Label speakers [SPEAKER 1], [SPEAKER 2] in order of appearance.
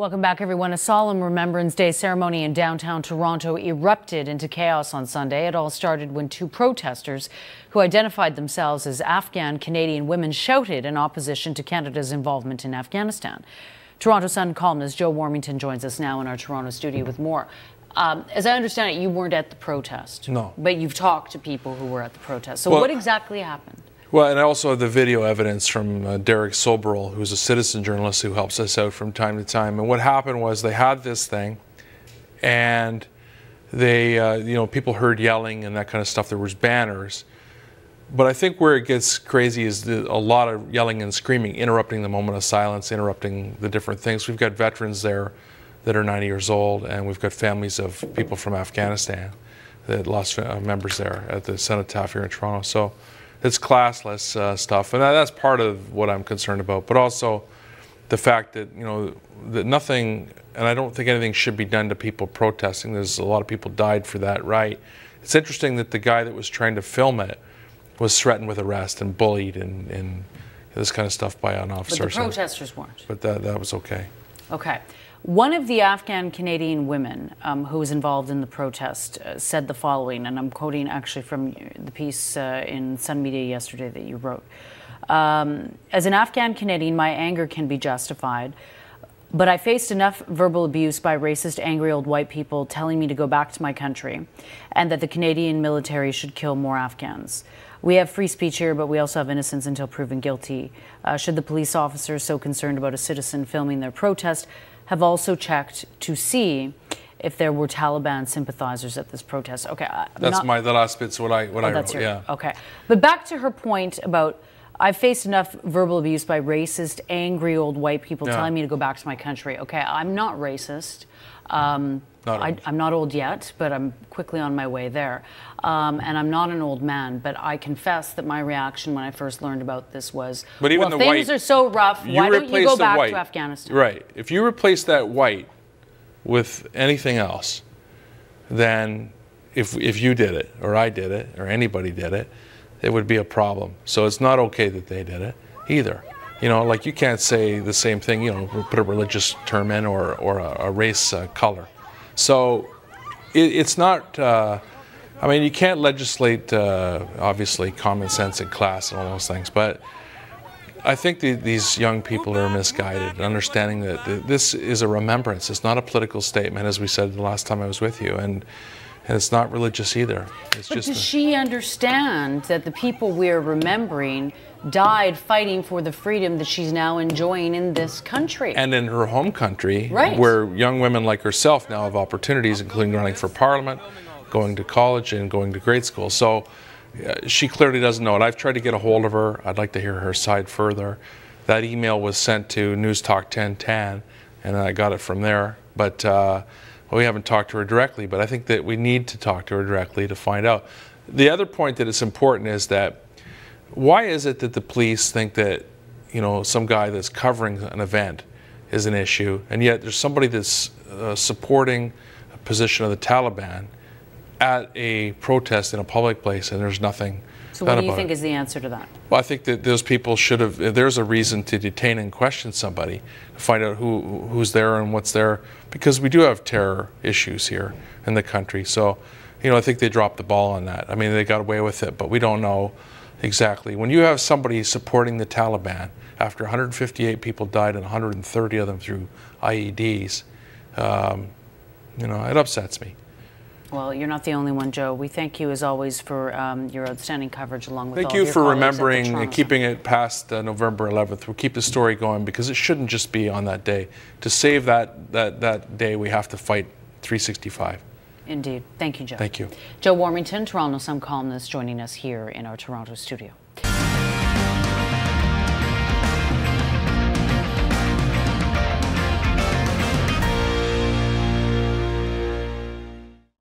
[SPEAKER 1] Welcome back, everyone. A solemn Remembrance Day ceremony in downtown Toronto erupted into chaos on Sunday. It all started when two protesters who identified themselves as Afghan Canadian women shouted in opposition to Canada's involvement in Afghanistan. Toronto Sun columnist Joe Warmington joins us now in our Toronto studio with more. Um, as I understand it, you weren't at the protest.
[SPEAKER 2] No.
[SPEAKER 1] But you've talked to people who were at the protest. So,
[SPEAKER 2] well,
[SPEAKER 1] what exactly happened?
[SPEAKER 2] Well, and I also have the video evidence from uh, Derek Sobral, who's a citizen journalist who helps us out from time to time. And what happened was they had this thing, and they, uh, you know, people heard yelling and that kind of stuff. There was banners. But I think where it gets crazy is the, a lot of yelling and screaming, interrupting the moment of silence, interrupting the different things. We've got veterans there that are 90 years old, and we've got families of people from Afghanistan that lost uh, members there at the cenotaph here in Toronto. So it's classless uh, stuff, and that's part of what I'm concerned about. But also the fact that you know that nothing, and I don't think anything should be done to people protesting. There's a lot of people died for that right. It's interesting that the guy that was trying to film it was threatened with arrest and bullied and, and this kind of stuff by an officer.
[SPEAKER 1] But the protesters weren't.
[SPEAKER 2] But that, that was okay.
[SPEAKER 1] Okay. One of the Afghan Canadian women um, who was involved in the protest uh, said the following, and I'm quoting actually from the piece uh, in Sun Media yesterday that you wrote. Um, As an Afghan Canadian, my anger can be justified, but I faced enough verbal abuse by racist, angry old white people telling me to go back to my country and that the Canadian military should kill more Afghans. We have free speech here, but we also have innocence until proven guilty. Uh, should the police officers so concerned about a citizen filming their protest have also checked to see if there were Taliban sympathizers at this protest. Okay, I'm
[SPEAKER 2] that's
[SPEAKER 1] not,
[SPEAKER 2] my the last bit's what I what
[SPEAKER 1] oh,
[SPEAKER 2] I
[SPEAKER 1] that's
[SPEAKER 2] wrote.
[SPEAKER 1] Your,
[SPEAKER 2] yeah.
[SPEAKER 1] Okay, but back to her point about I've faced enough verbal abuse by racist, angry old white people
[SPEAKER 2] Yeah.
[SPEAKER 1] telling me to go back to my country. Okay, I'm not racist. Um,
[SPEAKER 2] Not
[SPEAKER 1] I, I'm not old yet, but I'm quickly on my way there. Um, and I'm not an old man, but I confess that my reaction when I first learned about this was,
[SPEAKER 2] But even
[SPEAKER 1] well,
[SPEAKER 2] the
[SPEAKER 1] things
[SPEAKER 2] white-
[SPEAKER 1] are so rough.
[SPEAKER 2] You
[SPEAKER 1] Why don't you go back
[SPEAKER 2] white.
[SPEAKER 1] to Afghanistan?
[SPEAKER 2] Right. If you replace that white with anything else, then if if you did it or I did it or anybody did it, it would be a problem. So it's not okay that they did it either. You know, like you can't say the same thing. You know, put a religious term in or or a, a race uh, color. So it, it's not. Uh, I mean, you can't legislate uh, obviously common sense and class and all those things, but I think the, these young people are misguided, understanding that th- this is a remembrance. It's not a political statement, as we said the last time I was with you, and and it's not religious either. It's
[SPEAKER 1] But
[SPEAKER 2] just
[SPEAKER 1] does
[SPEAKER 2] a-
[SPEAKER 1] she understand that the people we're remembering died fighting for the freedom that she's now enjoying in this country?
[SPEAKER 2] and in her home country,
[SPEAKER 1] Right.
[SPEAKER 2] where young women like herself now have opportunities, including running for parliament, going to college, and going to grade school. So uh, she clearly doesn't know it. I've tried to get a hold of her. I'd like to hear her side further. That email was sent to News Talk 1010, and I got it from there. But uh, well, we haven't talked to her directly. But I think that we need to talk to her directly to find out. The other point that is important is that why is it that the police think that you know some guy that's covering an event is an issue, and yet there's somebody that's uh, supporting a position of the Taliban at a protest in a public place, and there's nothing
[SPEAKER 1] so what do you think
[SPEAKER 2] it?
[SPEAKER 1] is the answer to that?
[SPEAKER 2] Well, I think that those people should have. There's a reason to detain and question somebody to find out who who's there and what's there, because we do have terror issues here in the country. So, you know, I think they dropped the ball on that. I mean, they got away with it, but we don't know exactly. When you have somebody supporting the Taliban after 158 people died and 130 of them through IEDs, um, you know, it upsets me.
[SPEAKER 1] Well, you're not the only one, Joe. We thank you, as always, for um, your outstanding coverage along with
[SPEAKER 2] Thank
[SPEAKER 1] all
[SPEAKER 2] you for
[SPEAKER 1] colleagues at the
[SPEAKER 2] remembering and keeping it past uh, November 11th. We'll keep the story going because it shouldn't just be on that day. To save that, that, that day, we have to fight 365.
[SPEAKER 1] Indeed. Thank you, Joe.
[SPEAKER 2] Thank you.
[SPEAKER 1] Joe Warmington, Toronto Sun columnist, joining us here in our Toronto studio.